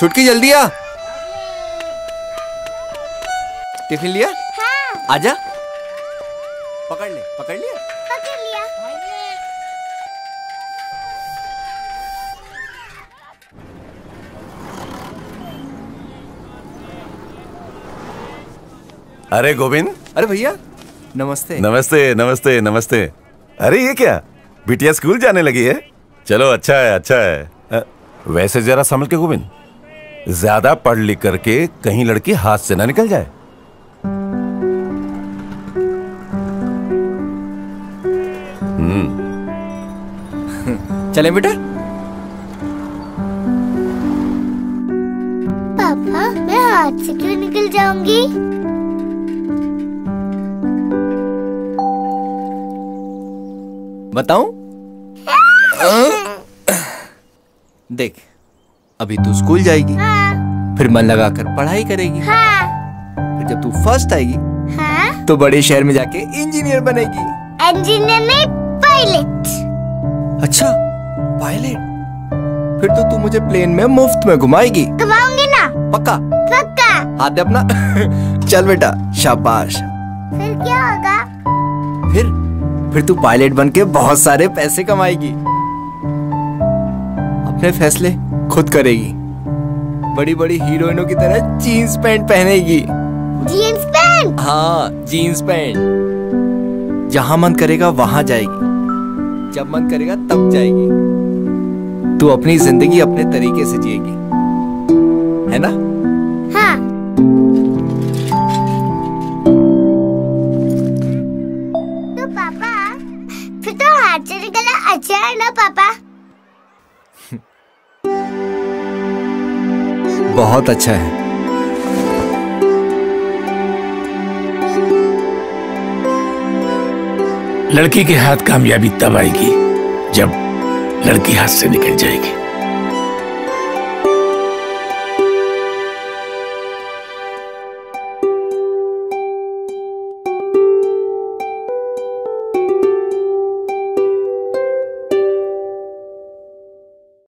छुटकी जल्दी आ। टिफ़िन लिया? हाँ। आजा। पकड़ ले पकड़ लिया? पकड़ लिया। अरे गोविंद। अरे भैया नमस्ते। नमस्ते नमस्ते नमस्ते। अरे ये क्या? बिटिया स्कूल जाने लगी है? चलो अच्छा है अच्छा है। वैसे जरा समझ के गोविंद। ज़्यादा पढ़ लिख करके कहीं लड़की हाथ से ना निकल जाए। चले बेटा। पापा मैं हाथ से क्यों निकल जाऊँगी? बताऊँ? देख अभी तू स्कूल जाएगी। हाँ। फिर मन लगाकर पढ़ाई करेगी। हाँ। फिर जब तू फ़र्स्ट आएगी हाँ। तो बड़े शहर में जाके इंजीनियर बनेगी। इंजीनियर नहीं पायलट अच्छा पायलट फिर तो तू मुझे प्लेन में मुफ़्त में घुमाएगी। घुमाऊँगी ना। पक्का? पक्का। हाथ दे अपना। चल बेटा शाबाश। फिर क्या होगा? फिर फिर तू पायलट बन के बहुत सारे पैसे कमाएगी। अपने फैसले। खुद करेगी। बड़ी बड़ी हीरोइनों की तरह जीन्स पैंट पहनेगी। Jeans pant? हाँ जीन्स पैंट। जहाँ मन करेगा वहाँ जाएगी। जब मन करेगा तब जाएगी। तू अपनी ज़िंदगी अपने तरीके से जिएगी। है ना? हाँ। तो पापा फिर तो हाथ से निकला। अच्छा है ना पापा? बहुत अच्छा है। लड़की के हाथ कामयाबी तब आएगी जब लड़की हाथ से निकल जाएगी।